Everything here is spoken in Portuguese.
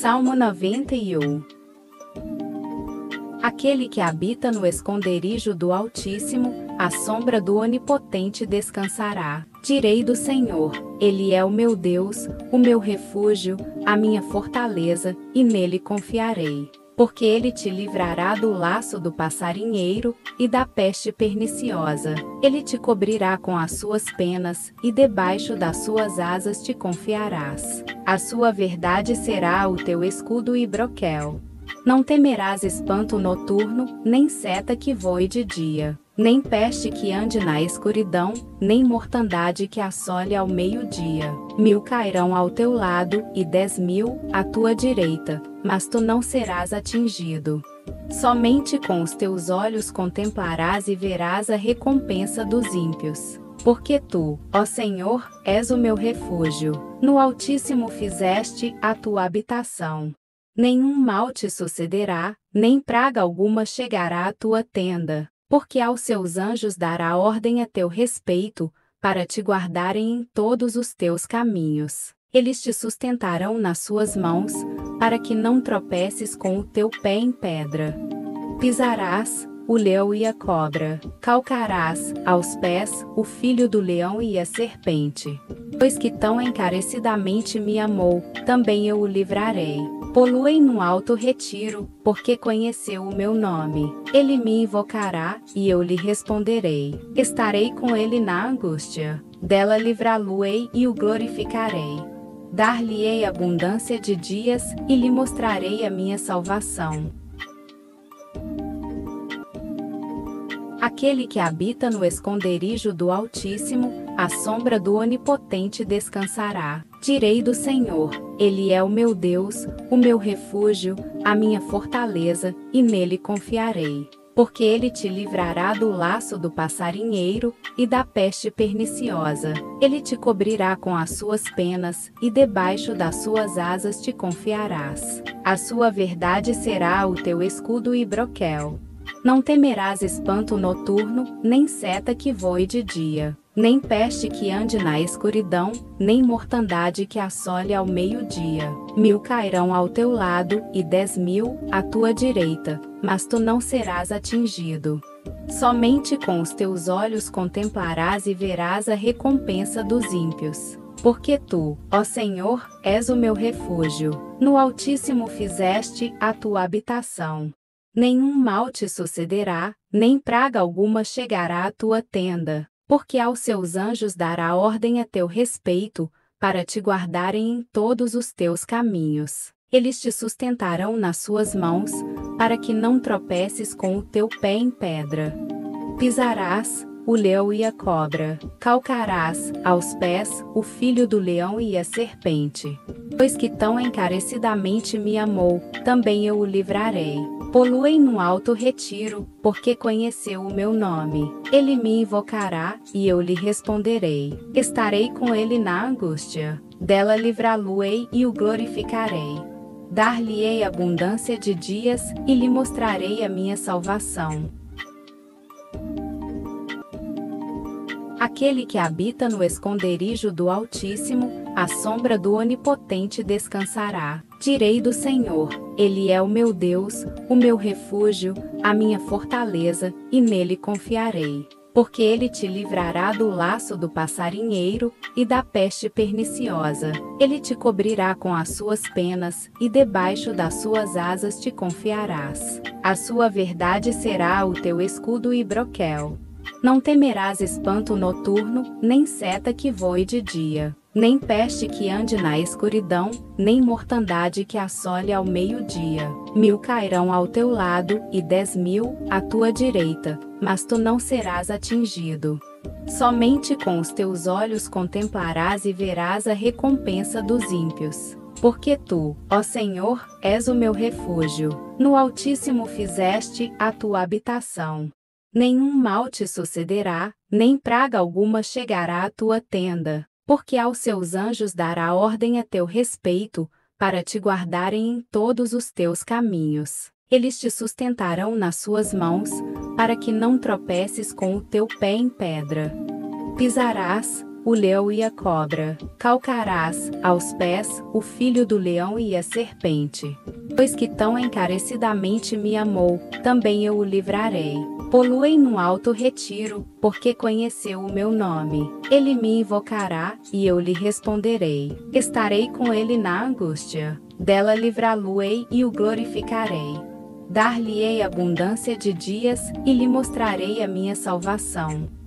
Salmo 91 Aquele que habita no esconderijo do Altíssimo, à sombra do Onipotente descansará. Direi do Senhor: Ele é o meu Deus, o meu refúgio, a minha fortaleza, e nele confiarei. Porque ele te livrará do laço do passarinheiro e da peste perniciosa. Ele te cobrirá com as suas penas, e debaixo das suas asas te confiarás. A sua verdade será o teu escudo e broquel. Não temerás espanto noturno, nem seta que voe de dia, nem peste que ande na escuridão, nem mortandade que assole ao meio-dia. Mil cairão ao teu lado, e dez mil à tua direita, mas tu não serás atingido. Somente com os teus olhos contemplarás e verás a recompensa dos ímpios. Porque tu, ó Senhor, és o meu refúgio. No Altíssimo fizeste a tua habitação nenhum mal te sucederá, nem praga alguma chegará à tua tenda, porque aos seus anjos dará ordem a teu respeito, para te guardarem em todos os teus caminhos. Eles te sustentarão nas suas mãos, para que não tropeces com o teu pé em pedra. Pisarás o leão e a cobra, calcarás aos pés o filho do leão e a serpente. Pois que tão encarecidamente me amou, também eu o livrarei Poluem no alto retiro, porque conheceu o meu nome. Ele me invocará, e eu lhe responderei. Estarei com ele na angústia. Dela livrá-lo-ei e o glorificarei. Dar-lhe-ei abundância de dias, e lhe mostrarei a minha salvação. Aquele que habita no esconderijo do Altíssimo, à sombra do Onipotente descansará. Direi do Senhor: Ele é o meu Deus, o meu refúgio, a minha fortaleza, e nele confiarei. Porque ele te livrará do laço do passarinheiro e da peste perniciosa. Ele te cobrirá com as suas penas, e debaixo das suas asas te confiarás. A sua verdade será o teu escudo e broquel. Não temerás espanto noturno, nem seta que voe de dia nem peste que ande na escuridão, nem mortandade que assole ao meio-dia. Mil cairão ao teu lado, e dez mil à tua direita, mas tu não serás atingido. Somente com os teus olhos contemplarás e verás a recompensa dos ímpios. Porque tu, ó Senhor, és o meu refúgio. No Altíssimo fizeste a tua habitação. Nenhum mal te sucederá, nem praga alguma chegará à tua tenda porque aos seus anjos dará ordem a teu respeito, para te guardarem em todos os teus caminhos. Eles te sustentarão nas suas mãos, para que não tropeces com o teu pé em pedra. Pisarás o leão e a cobra, calcarás aos pés o filho do leão e a serpente. Pois que tão encarecidamente me amou, também eu o livrarei Poluem no alto retiro, porque conheceu o meu nome. Ele me invocará, e eu lhe responderei. Estarei com ele na angústia. Dela livrá-lo-ei e o glorificarei. Dar-lhe-ei abundância de dias, e lhe mostrarei a minha salvação. Aquele que habita no esconderijo do Altíssimo, à sombra do Onipotente descansará. Direi do Senhor: Ele é o meu Deus, o meu refúgio, a minha fortaleza, e nele confiarei. Porque ele te livrará do laço do passarinheiro e da peste perniciosa. Ele te cobrirá com as suas penas, e debaixo das suas asas te confiarás. A sua verdade será o teu escudo e broquel. Não temerás espanto noturno, nem seta que voe de dia nem peste que ande na escuridão, nem mortandade que assole ao meio-dia. Mil cairão ao teu lado, e dez mil à tua direita, mas tu não serás atingido. Somente com os teus olhos contemplarás e verás a recompensa dos ímpios. Porque tu, ó Senhor, és o meu refúgio. No Altíssimo fizeste a tua habitação. Nenhum mal te sucederá, nem praga alguma chegará à tua tenda porque aos seus anjos dará ordem a teu respeito, para te guardarem em todos os teus caminhos. Eles te sustentarão nas suas mãos, para que não tropeces com o teu pé em pedra. Pisarás o leão e a cobra. Calcarás, aos pés, o filho do leão e a serpente. Pois que tão encarecidamente me amou, também eu o livrarei. Poluei no alto retiro, porque conheceu o meu nome. Ele me invocará, e eu lhe responderei. Estarei com ele na angústia. Dela livrá-lo-ei e o glorificarei. Dar-lhe-ei abundância de dias, e lhe mostrarei a minha salvação.